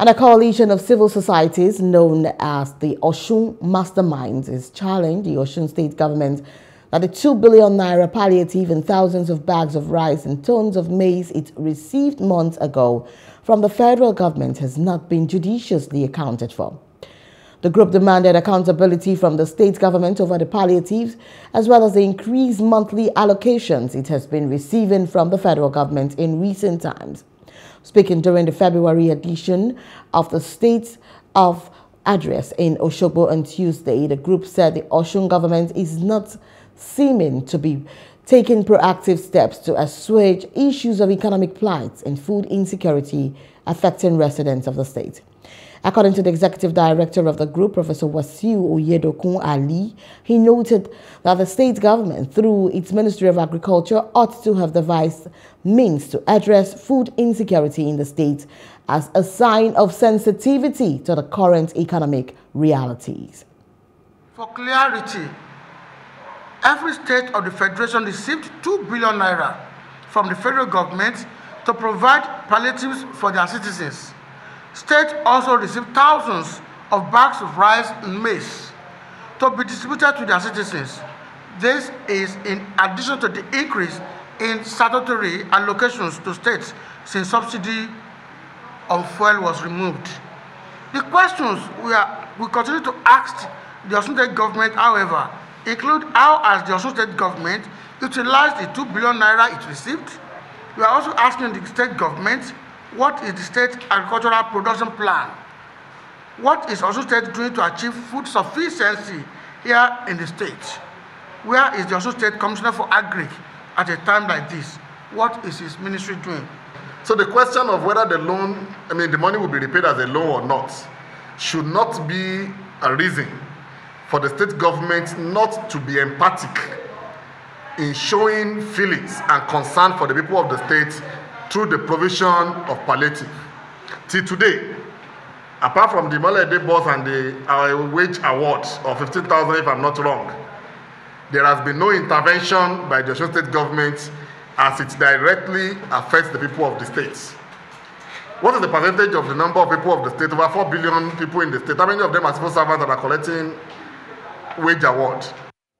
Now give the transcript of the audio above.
And a coalition of civil societies known as the Osun Masterminds is challenging the Osun state government that the 2 billion naira palliative and thousands of bags of rice and tons of maize it received months ago from the federal government has not been judiciously accounted for. The group demanded accountability from the state government over the palliatives as well as the increased monthly allocations it has been receiving from the federal government in recent times. Speaking during the February edition of the State of Address in Osogbo on Tuesday, the group said the Osun government is not seeming to be taking proactive steps to assuage issues of economic plight and food insecurity affecting residents of the state. According to the executive director of the group, Professor Wasiu Oyedokun Ali, he noted that the state government, through its Ministry of Agriculture, ought to have devised means to address food insecurity in the state as a sign of sensitivity to the current economic realities. For clarity, every state of the federation received 2 billion naira from the federal government to provide palliatives for their citizens. State also received thousands of bags of rice and maize to be distributed to their citizens. This is in addition to the increase in statutory allocations to states since subsidy on fuel was removed. The questions we, are, we continue to ask the Osun State government, however, include how has the Osun State government utilized the 2 billion naira it received? We are also asking the state government what is the state agricultural production plan? What is Osun State doing to achieve food sufficiency here in the state? Where is the Osun State Commissioner for Agri at a time like this? What is his ministry doing? So the question of whether the loan, I mean, the money will be repaid as a loan or not, should not be a reason for the state government not to be empathic in showing feelings and concern for the people of the state through the provision of palliative. Till today, apart from the Malede boss and the uh, wage award of 15,000 if I'm not wrong, there has been no intervention by the Osun state government as it directly affects the people of the states. What is the percentage of the number of people of the state? Over 4 billion people in the state. How many of them are civil servants that are collecting wage award?